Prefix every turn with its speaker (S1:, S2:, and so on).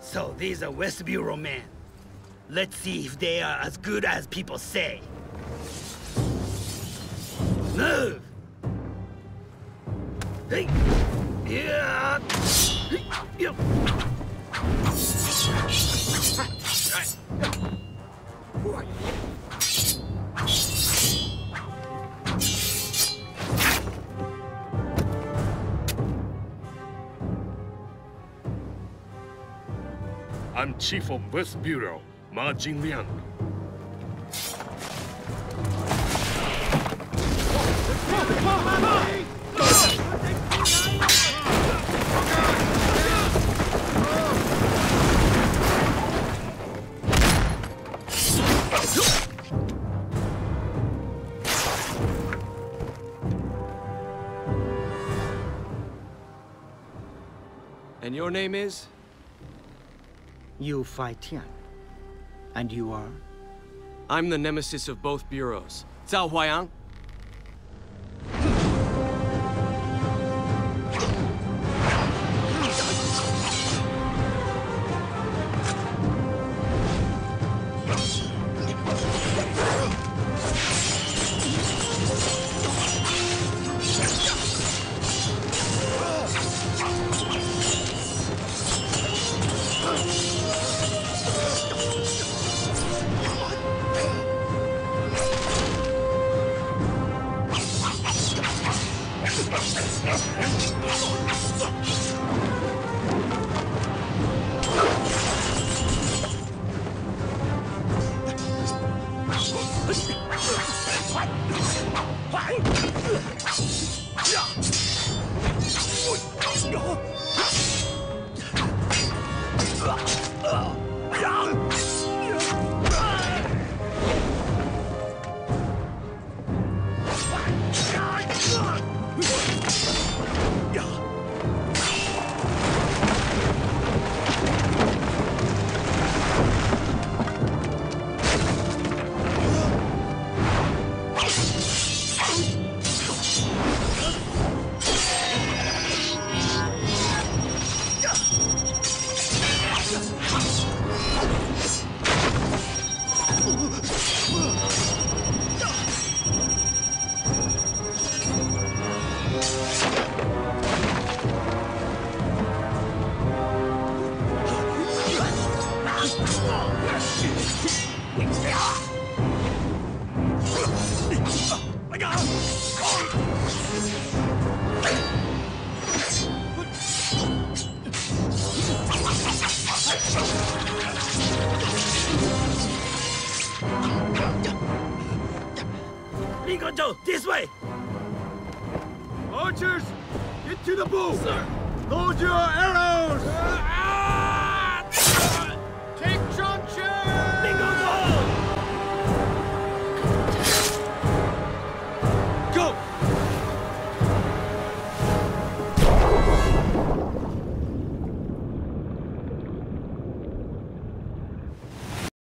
S1: So these are West Bureau men. Let's see if they are as good as people say. Move! Hey! Yeah!
S2: I'm Chief of West Bureau, Ma Jinliang.
S3: And your name is?
S1: Yu Huatian. And you are?
S3: I'm the nemesis of both bureaus. Zhao Huai'an?
S1: ハハハハ! Lee this way!
S4: Archers, get to the bow! Sir. Load your arrows! Uh,